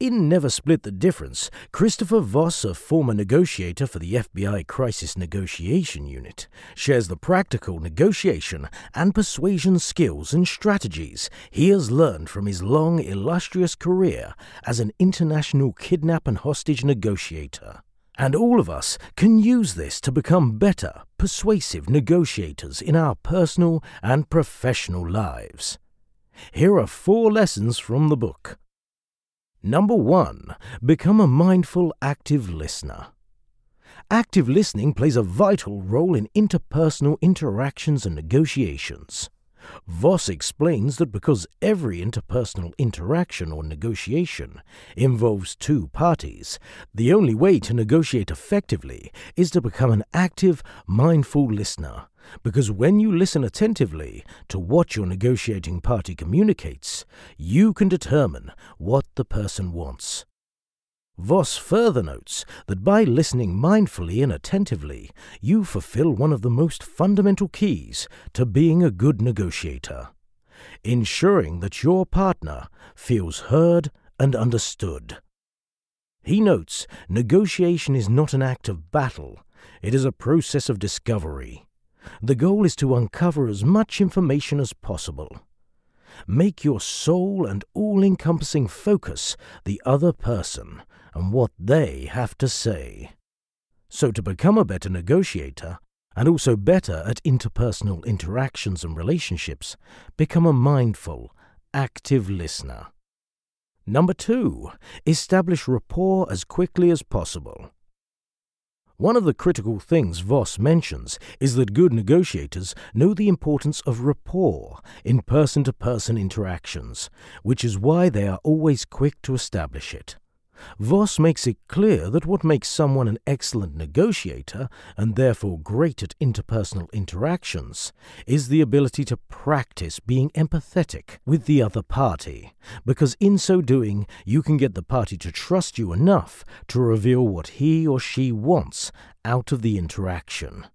In Never Split the Difference, Christopher Voss, a former negotiator for the FBI Crisis Negotiation Unit, shares the practical negotiation and persuasion skills and strategies he has learned from his long, illustrious career as an international kidnap and hostage negotiator. And all of us can use this to become better, persuasive negotiators in our personal and professional lives. Here are four lessons from the book. Number one, become a mindful, active listener. Active listening plays a vital role in interpersonal interactions and negotiations. Voss explains that because every interpersonal interaction or negotiation involves two parties, the only way to negotiate effectively is to become an active, mindful listener because when you listen attentively to what your negotiating party communicates, you can determine what the person wants. Voss further notes that by listening mindfully and attentively, you fulfill one of the most fundamental keys to being a good negotiator ensuring that your partner feels heard and understood. He notes negotiation is not an act of battle, it is a process of discovery. The goal is to uncover as much information as possible. Make your sole and all encompassing focus the other person and what they have to say. So, to become a better negotiator, and also better at interpersonal interactions and relationships, become a mindful, active listener. Number two, establish rapport as quickly as possible. One of the critical things Voss mentions is that good negotiators know the importance of rapport in person to person interactions, which is why they are always quick to establish it. Voss makes it clear that what makes someone an excellent negotiator, and therefore great at interpersonal interactions, is the ability to practice being empathetic with the other party, because in so doing you can get the party to trust you enough to reveal what he or she wants out of the interaction.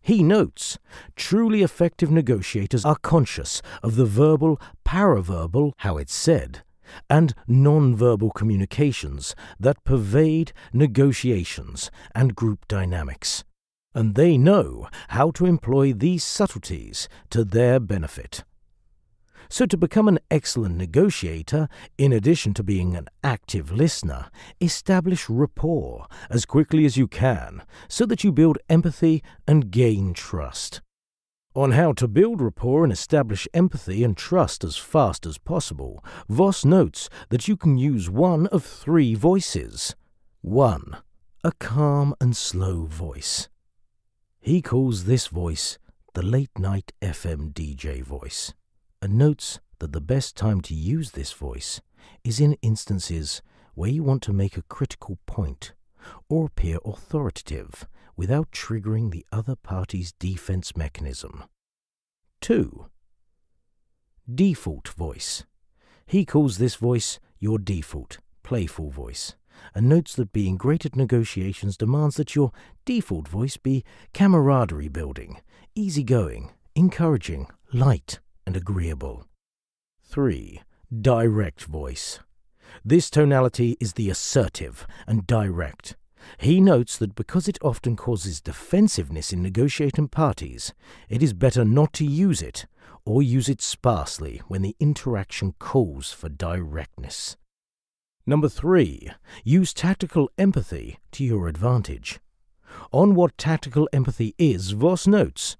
He notes, truly effective negotiators are conscious of the verbal, paraverbal, how it's said, and non-verbal communications that pervade negotiations and group dynamics, and they know how to employ these subtleties to their benefit. So, to become an excellent negotiator, in addition to being an active listener, establish rapport as quickly as you can so that you build empathy and gain trust on how to build rapport and establish empathy and trust as fast as possible, Voss notes that you can use one of three voices. 1. A calm and slow voice. He calls this voice the late night FM DJ voice, and notes that the best time to use this voice is in instances where you want to make a critical point or appear authoritative without triggering the other party's defense mechanism. 2. Default voice. He calls this voice your default, playful voice, and notes that being great at negotiations demands that your default voice be camaraderie building, easygoing, encouraging, light, and agreeable. 3. Direct voice. This tonality is the assertive and direct, he notes that because it often causes defensiveness in negotiating parties, it is better not to use it, or use it sparsely when the interaction calls for directness. Number three, use tactical empathy to your advantage. On what tactical empathy is, Voss notes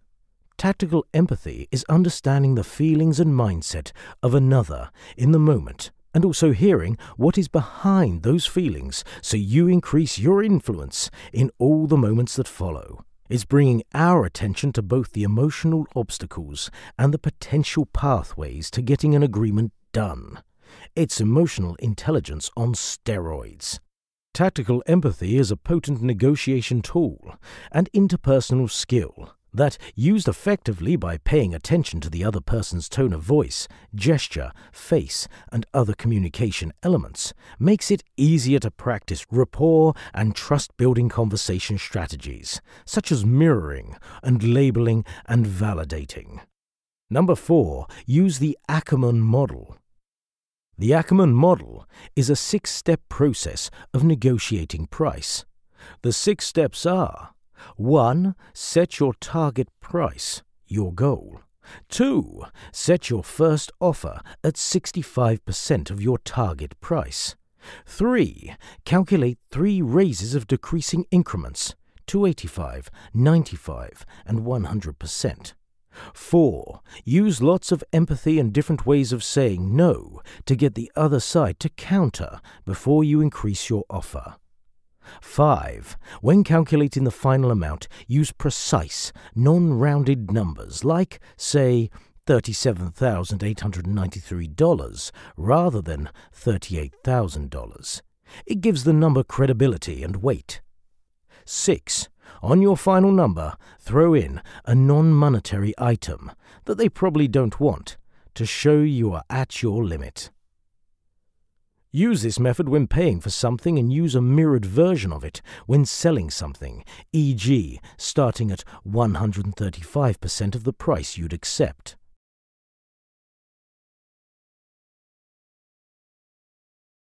Tactical empathy is understanding the feelings and mindset of another in the moment and also hearing what is behind those feelings so you increase your influence in all the moments that follow. It's bringing our attention to both the emotional obstacles and the potential pathways to getting an agreement done. It's emotional intelligence on steroids. Tactical empathy is a potent negotiation tool and interpersonal skill that, used effectively by paying attention to the other person's tone of voice, gesture, face, and other communication elements, makes it easier to practice rapport and trust building conversation strategies, such as mirroring and labeling and validating. Number four, use the Ackerman model. The Ackerman model is a six step process of negotiating price. The six steps are 1. Set your target price, your goal. 2. Set your first offer at 65% of your target price. 3. Calculate three raises of decreasing increments 285, 95, and 100%. 4. Use lots of empathy and different ways of saying no to get the other side to counter before you increase your offer. 5. When calculating the final amount, use precise, non rounded numbers like, say, $37,893 rather than $38,000. It gives the number credibility and weight. 6. On your final number, throw in a non monetary item that they probably don't want to show you are at your limit. Use this method when paying for something and use a mirrored version of it when selling something, e.g., starting at 135% of the price you'd accept.